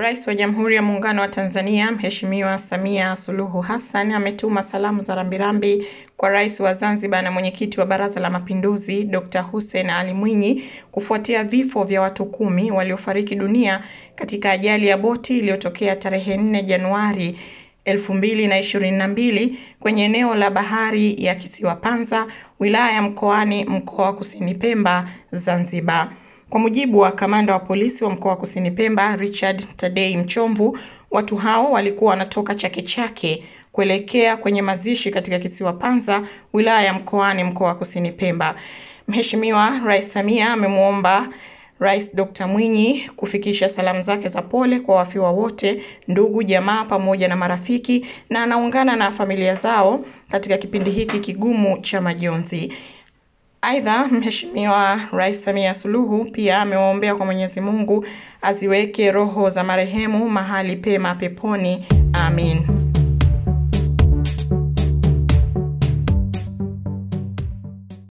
Rais wa Jamhuri ya Muungano wa Tanzania Mheshimiwa Samia Suluhu Hassan ametuma salamu za rambirambi kwa Rais wa Zanzibar na Mwenyekiti wa Baraza la Mapinduzi Dr. Hussein Ali Mwinyi kufuatia vifo vya watu kumi waliofariki dunia katika ajali ya boti iliyotokea tarehe 4 Januari 2022 kwenye eneo la bahari ya Kisiwa Panza, wilaya ya Mkoani, mkoa wa Kusini Pemba, Zanzibar. Kwa mujibu wa kamanda wa polisi wa mkoa wa Kusini Pemba, Richard Tadei Mchomvu, watu hao walikuwa wanatoka Chake Chake kuelekea kwenye mazishi katika Kisiwa Panza, wilaya ya Mkoani, mkoa wa Kusini Pemba. Mheshimiwa Rais Samia amemwomba Rais Dr. Mwinyi kufikisha salamu zake za pole kwa wafiwa wote, ndugu, jamaa pamoja na marafiki na anaungana na familia zao katika kipindi hiki kigumu cha majonzi. Aidha, Mheshimiwa Rais Samia Suluhu pia amewaombea kwa Mwenyezi Mungu aziweke roho za marehemu mahali pema peponi. Amin.